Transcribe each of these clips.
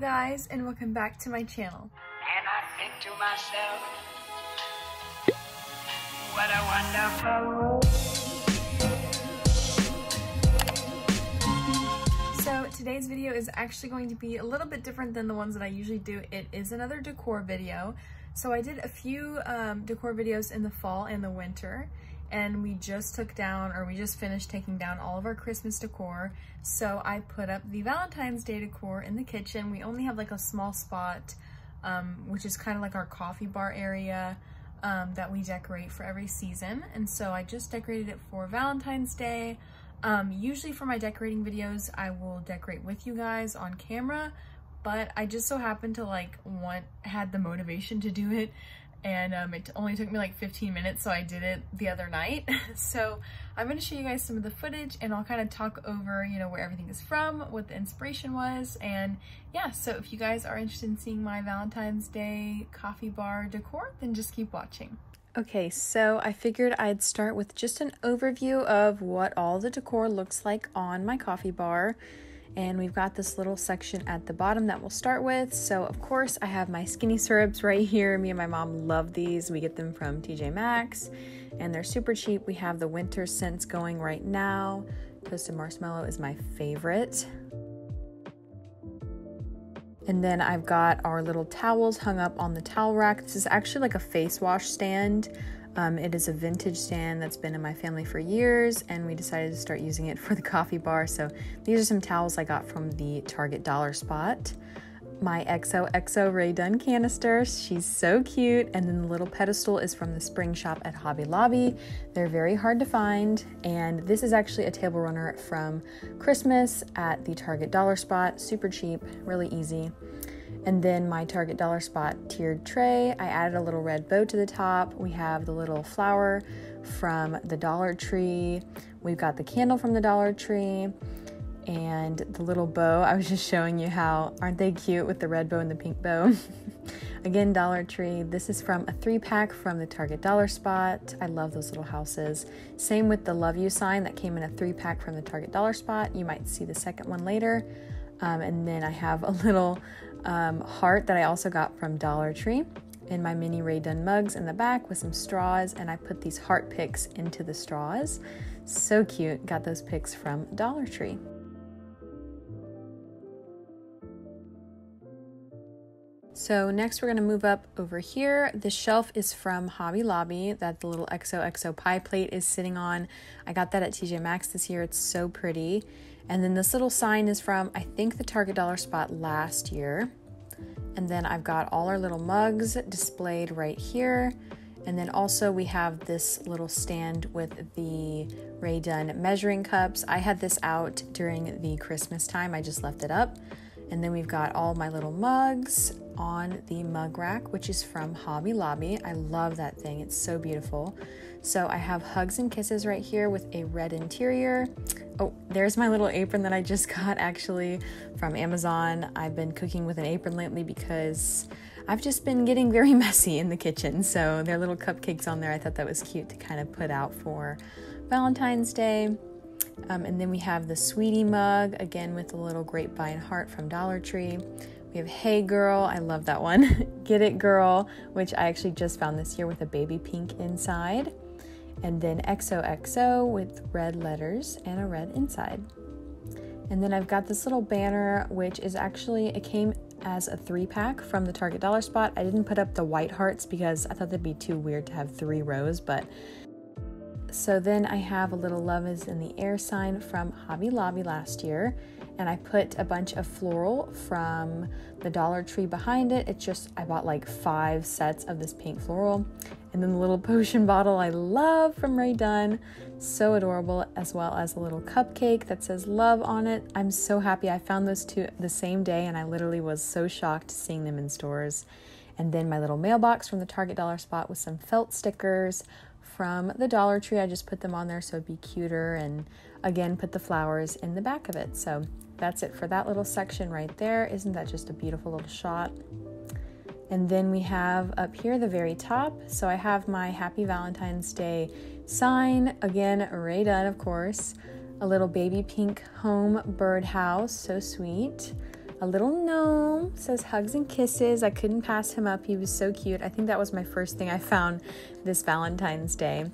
guys and welcome back to my channel. And I think to myself, what a wonderful. So today's video is actually going to be a little bit different than the ones that I usually do. It is another decor video. So I did a few um, decor videos in the fall and the winter and we just took down or we just finished taking down all of our Christmas decor. So I put up the Valentine's Day decor in the kitchen. We only have like a small spot, um, which is kind of like our coffee bar area um, that we decorate for every season. And so I just decorated it for Valentine's Day. Um, usually for my decorating videos, I will decorate with you guys on camera, but I just so happened to like want, had the motivation to do it and um, it only took me like 15 minutes so I did it the other night. so I'm going to show you guys some of the footage and I'll kind of talk over you know where everything is from, what the inspiration was and yeah so if you guys are interested in seeing my Valentine's Day coffee bar decor then just keep watching. Okay, so I figured I'd start with just an overview of what all the decor looks like on my coffee bar and we've got this little section at the bottom that we'll start with. So of course I have my skinny syrups right here. Me and my mom love these. We get them from TJ Maxx and they're super cheap. We have the winter scents going right now. Toasted marshmallow is my favorite. And then I've got our little towels hung up on the towel rack. This is actually like a face wash stand. Um, it is a vintage stand that's been in my family for years, and we decided to start using it for the coffee bar. So these are some towels I got from the Target Dollar Spot. My XOXO Rae Dunn canister, she's so cute. And then the little pedestal is from the spring shop at Hobby Lobby. They're very hard to find, and this is actually a table runner from Christmas at the Target Dollar Spot. Super cheap, really easy. And then my Target Dollar Spot tiered tray, I added a little red bow to the top. We have the little flower from the Dollar Tree. We've got the candle from the Dollar Tree and the little bow. I was just showing you how, aren't they cute with the red bow and the pink bow? Again, Dollar Tree. This is from a three pack from the Target Dollar Spot. I love those little houses. Same with the Love You sign that came in a three pack from the Target Dollar Spot. You might see the second one later. Um, and then I have a little um, heart that I also got from Dollar Tree in my mini Rae Dunn mugs in the back with some straws, and I put these heart picks into the straws. So cute. Got those picks from Dollar Tree. So next we're going to move up over here. The shelf is from Hobby Lobby that the little XOXO pie plate is sitting on. I got that at TJ Maxx this year. It's so pretty. And then this little sign is from, I think, the Target Dollar Spot last year. And then I've got all our little mugs displayed right here. And then also we have this little stand with the Rae Dunn measuring cups. I had this out during the Christmas time. I just left it up. And then we've got all my little mugs on the mug rack, which is from Hobby Lobby. I love that thing. It's so beautiful. So I have hugs and kisses right here with a red interior. Oh, there's my little apron that I just got actually from Amazon. I've been cooking with an apron lately because I've just been getting very messy in the kitchen. So there are little cupcakes on there. I thought that was cute to kind of put out for Valentine's Day. Um, and then we have the sweetie mug again with a little grapevine heart from Dollar Tree. We have Hey Girl, I love that one. Get It Girl, which I actually just found this year with a baby pink inside and then XOXO with red letters and a red inside. And then I've got this little banner, which is actually, it came as a three pack from the Target Dollar Spot. I didn't put up the white hearts because I thought that'd be too weird to have three rows, but so then I have a little love is in the air sign from Hobby Lobby last year and I put a bunch of floral from the Dollar Tree behind it. It's just, I bought like five sets of this pink floral. And then the little potion bottle I love from Rae Dunn. So adorable, as well as a little cupcake that says love on it. I'm so happy I found those two the same day, and I literally was so shocked seeing them in stores. And then my little mailbox from the Target Dollar Spot with some felt stickers from the Dollar Tree. I just put them on there so it'd be cuter and again put the flowers in the back of it. So that's it for that little section right there. Isn't that just a beautiful little shot? And then we have up here the very top. So I have my Happy Valentine's Day sign. Again, Rae Dunn, of course. A little baby pink home birdhouse. So sweet. A little gnome says hugs and kisses. I couldn't pass him up. He was so cute. I think that was my first thing I found this Valentine's Day.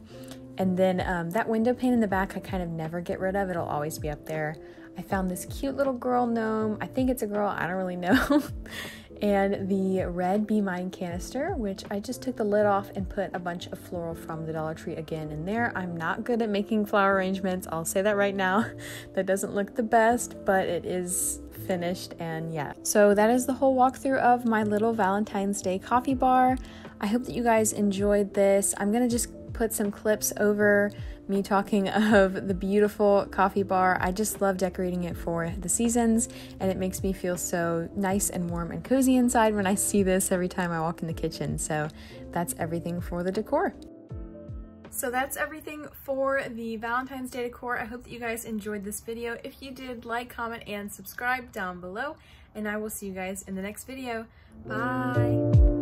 And then um, that window pane in the back, I kind of never get rid of. It'll always be up there. I found this cute little girl gnome. I think it's a girl, I don't really know. And the red Be Mine canister, which I just took the lid off and put a bunch of floral from the Dollar Tree again in there. I'm not good at making flower arrangements, I'll say that right now. that doesn't look the best, but it is finished and yeah. So that is the whole walkthrough of my little Valentine's Day coffee bar. I hope that you guys enjoyed this. I'm gonna just put some clips over me talking of the beautiful coffee bar. I just love decorating it for the seasons, and it makes me feel so nice and warm and cozy inside when I see this every time I walk in the kitchen. So that's everything for the decor. So that's everything for the Valentine's Day decor. I hope that you guys enjoyed this video. If you did, like, comment, and subscribe down below, and I will see you guys in the next video. Bye!